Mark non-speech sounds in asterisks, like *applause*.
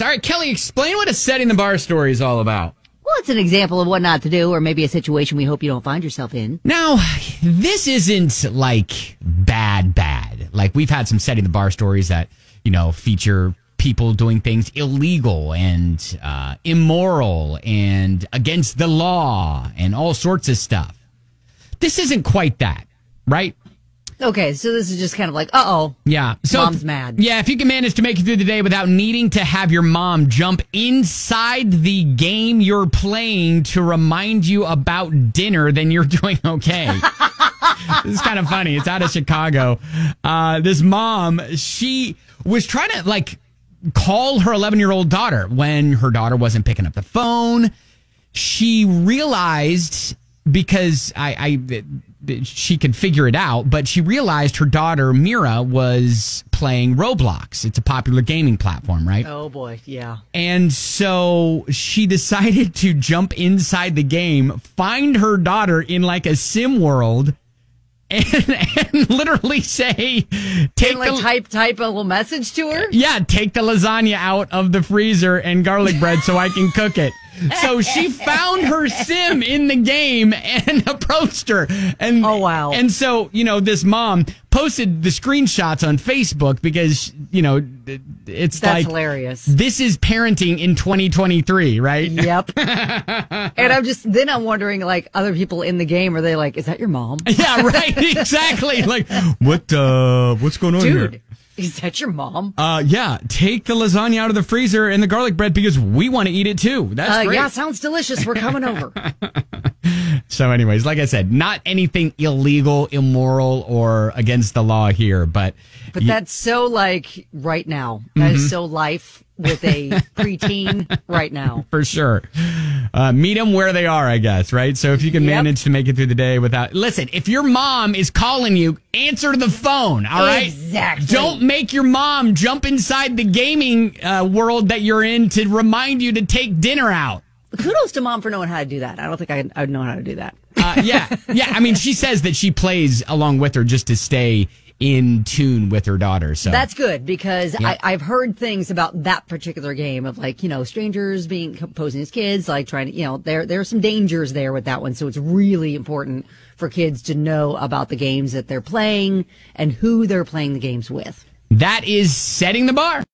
All right, Kelly, explain what a setting the bar story is all about. Well, it's an example of what not to do, or maybe a situation we hope you don't find yourself in. Now, this isn't like bad, bad. Like we've had some setting the bar stories that, you know, feature people doing things illegal and uh, immoral and against the law and all sorts of stuff. This isn't quite that, right? Okay, so this is just kind of like, uh oh. Yeah. So Mom's if- mad. Yeah, if you can manage to make it through the day without needing to have your mom jump inside the game you're playing to remind you about dinner, then you're *laughs* doing okay. this is kind of funny. It's out of Chicago. Uh, this mom, she was trying to like call her 11 year old daughter when her daughter wasn't picking up the phone. She realized because I, I she could figure it out, but she realized her daughter Mira was playing Roblox. It's a popular gaming platform, right? Oh boy, yeah. And so she decided to jump inside the game, find her daughter in like a sim world, and, and *laughs* literally say, "Take And like the type type a little message to her. yeah, take the lasagna out of the freezer and garlic bread so I can cook it." So she found her sim in the game and *laughs* approached her. And Oh, wow. And so, you know, this mom posted the screenshots on Facebook because, you know, it's That's like hilarious. this is parenting in 2023, right? Yep. *laughs* and I'm just then I'm wondering like other people in the game are they like is that your mom? *laughs* Yeah, right. Exactly. Like, what? Uh, what's going on Dude, here? Is that your mom? Uh, yeah. Take the lasagna out of the freezer and the garlic bread because we want to eat it too. That's Uh, great. yeah, sounds delicious. We're coming over. *laughs* So, anyways, like I said, not anything illegal, immoral, or against the law here, but But y- that's so like right now. That is Mhm. so life with a preteen *laughs* right now. for sure. Uh, meet them where they are, I guess, right? So if you can Yep. manage to make it through the day without, listen, if your mom is calling you, answer the phone, all right? Exactly. Don't make your mom jump inside the gaming uh, world that you're in to remind you to take dinner out. Kudos to mom for knowing how to do that. I don't think I I'd know how to do that. Uh, yeah, yeah. I mean, she says that she plays along with her just to stay in tune with her daughter. So That's good because Yeah. I, I've heard things about that particular game of like you know strangers being posing as kids, like trying to you know there there are some dangers there with that one. So it's really important for kids to know about the games that they're playing and who they're playing the games with. that is setting the bar.